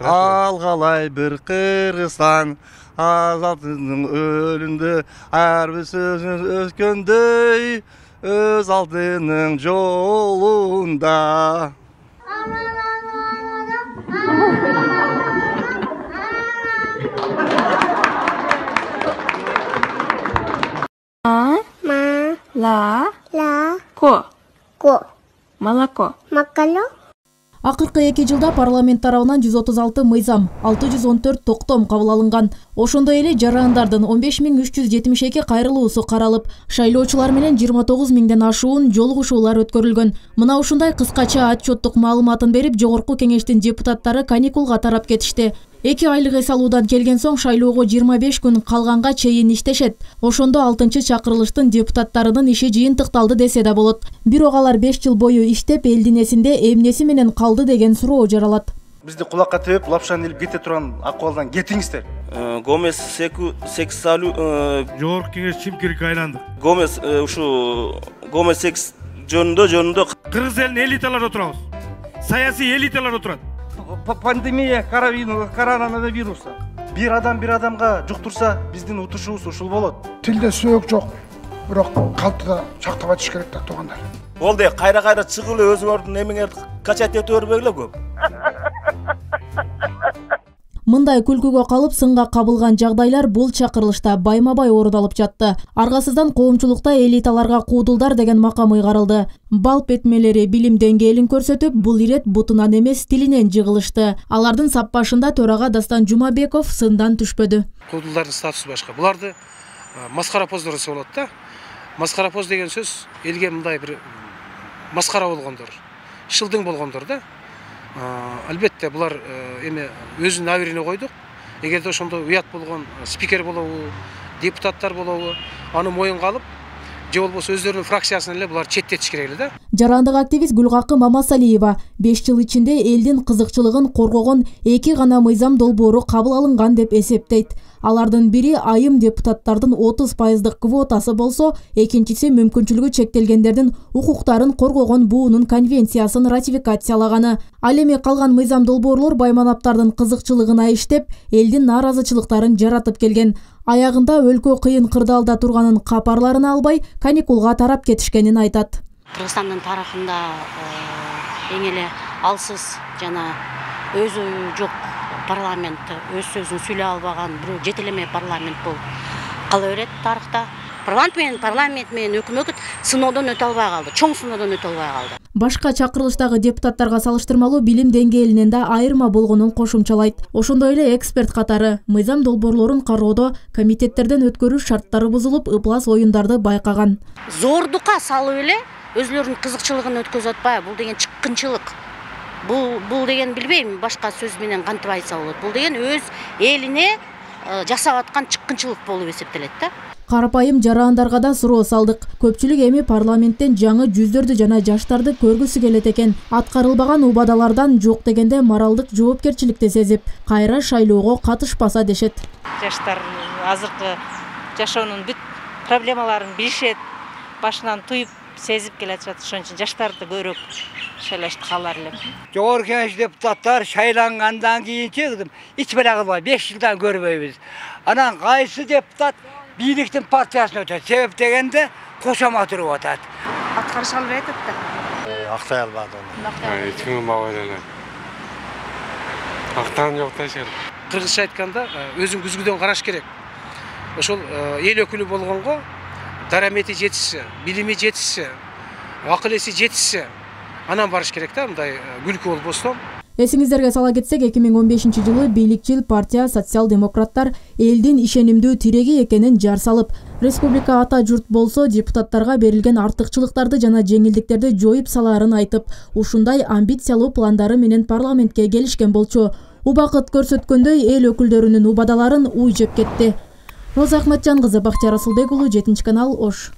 алгалай бир кыргызстан азаттыктын өлүндө ар бир сөзүн өткөндөй өз алдынын жолунда А, ма, ла, ла, ко, ко, молоко. макало, акыркы эки жылда парламент тарабынан жүз отуз алты мыйзам алты жүз он төрт токтом кабыл алынган. Ошондой эле жарандардын он беш миң үч жүз жетимиш эки кайрылуусу каралып шайлоочулар менен жыйырма тогуз миңден ашуун жолугушуулар өткөрүлгөн. Мына ушундай кыскача отчеттук маалыматын берип жогорку кеңештин депутаттары каникулга тарап кетишти эки айлык эс алуудан келген соң шайлоого жыйырма беш күн калганга чейин иштешет. Ошондо алтынчы чакырылыштын депутаттарынын иши жыйынтыкталды десе да болот. Бирок алар беш жыл бою иштеп элдин эсинде эмнеси менен калды деген суроо жаралат. Бизди кулакка тебип лапшаны илип кете турган акыбалдан кетиңиздер. Гомес секу сексуалу жогорку кеңеш чимкирикке айландык? Гомес э, ушу гомосекс жөнүндө жөнүндө кыргыз элинин элиталары отурабыз. Саясий элиталар отурат. Пандемия коронавируса. Бир адам бир адамга жуктурса биздин утушубуз ушул болот. Тилде сөөк жок бирок калтыда сактап айтыш керек да туугандар болду кайра кайра чыгып эле өзүңөрдүн эмеңерди качать ете бербегиле көп. Мындай күлкүгө калып сынга кабылган жагдайлар бул чакырылышта байма бай орун алып жатты. Аргасыздан коомчулукта элиталарга куудулдар деген макам ыйгарылды балп этмелери билим деңгээлин көрсөтүп бул ирет бутунан эмес тилинен жыгылышты алардын сап башында дастан жумабеков сындан түшпөдү куудулдардын статусу башка буларды десе болот да. Маскарапоз деген сөз элге мындай бир маскара болгондор шылдың болгондор да. Албетте булар эме өзүнүн абирине койдук эгерде ошондой уят болгон спикер болобу депутаттар болобу аны моюнга алып же болбосо өздөрүнүн фракциясын эле булар четтетиш керек эле да. Жарандык активист гүлкакы мамасалиева беш жыл ичинде элдин кызыкчылыгын коргогон эки гана мыйзам долбоору кабыл алынган деп эсептейт. Алардын бири айым депутаттардын отуз пайыздык квотасы болсо экинчиси мүмкүнчүлүгү чектелгендердин укуктарын коргогон буунун конвенциясын ратификациялаганы. Ал эми калган мыйзам долбоорлор байманаптардын кызыкчылыгына иштеп элдин нааразычылыктарын жаратып келген. Аягында өлкө кыйын кырдаалда турганын капарларына албай каникулга тарап кетишкенин айтат. Кыргызстандын тарыхында эң эле алсыз жана өз ою жок парламент өз сөзүн сүйлөй албаган бирөө жетелеме парламент бул кала берет тарыхта. Парламент менен парламент менен өкмөт сыноодон өтө албай калды чоң сыноодон өтө албай калды башка чакырылыштагы депутаттарга салыштырмалуу билим деңгээлинен да айырма болгонун кошумчалайт. Ошондой эле эксперт катары мыйзам долбоорлорун кароодо комитеттерден өткөрүү шарттары бузулуп ыплас оюндарды байкаган. Зордукка салып эле өзүлөрүнүн кызыкчылыгын өткөзүп атпайбы бул деген чыккынчылык. Бул бул деген билбейм башка сөз менен кантип айтса болот бул деген өз элине жасап аткан чыккынчылык болуп эсептелет да. Карапайым жарандарга да суроо салдык көпчүлүк эми парламенттен жаңы жүздөрдү жана жаштарды көргүсү келет экен аткарылбаган убадалардан жок дегенде моралдык жоопкерчиликти сезип кайра шайлоого катышпаса дешет. Жаштар азыркы жашоонун бүт проблемаларын билишет башынан туюп сезип келатышат ошон үчүн жаштарды көбүрөөк шайлашты каалар элем жогорку кеңеш депутаттар шайлангандан кийинчи эч бара кылбай беш жылдан көрбөйбүз анан кайсы депутат бийликтин партиясына өтөт себеп дегенде кошомат уруп атат аткарыша албай атат да актай албады эч ким кылмабайт эле актаган жок да эчери кыргызча айтканда өзүң күзгүдөн караш керек ошол эл өкүлү болгонго дарамети жетишсе билими жетишсе акыл эси жетишсе анан барыш керек да мындай күлкү болбостон эсиңиздерге сала кетсек эки миң он бешинчи жылы бийликчил партия социал демократтар элдин ишенимдүү тиреги экенин жар салып республика ата журт болсо депутаттарга берилген артыкчылыктарды жана жеңилдиктерди жоюп салаарын айтып ушундай амбициялуу пландары менен парламентке келишкен болчу. Убакыт көрсөткөндөй эл өкүлдөрүнүн убадаларын уй жеп кетти роза акматжан кызы бактияр асылбек уулу жетинчи канал ош.